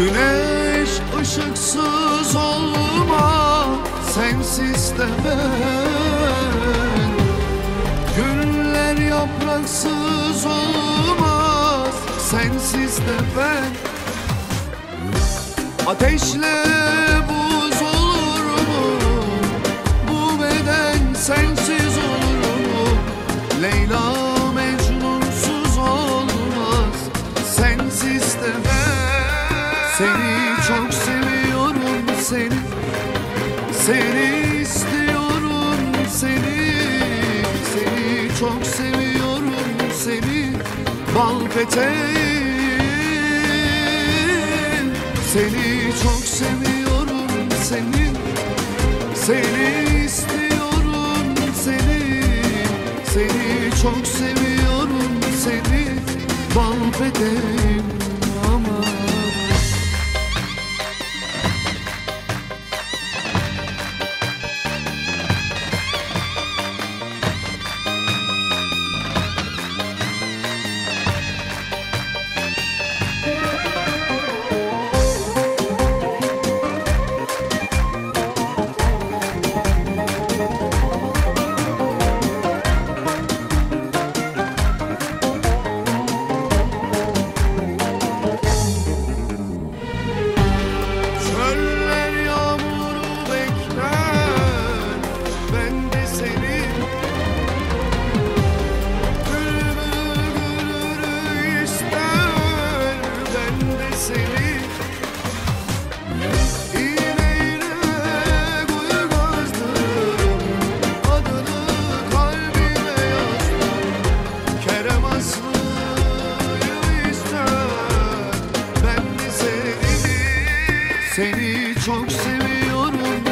Güneş ışıksız olma sensiz de ben Güller yapraksız olmaz sensiz de ben Ateşle buz Seni istiyorum seni Seni çok seviyorum seni Bal peteğim. Seni çok seviyorum seni Seni istiyorum seni Seni çok seviyorum seni Bal peteğim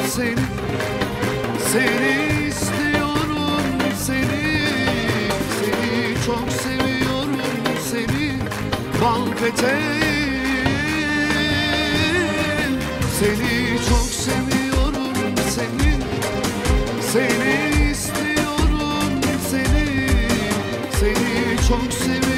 seni Seni istiyorum seni Seni çok seviyorum seni Bal peteğim Seni çok seviyorum seni Seni istiyorum seni Seni çok seviyorum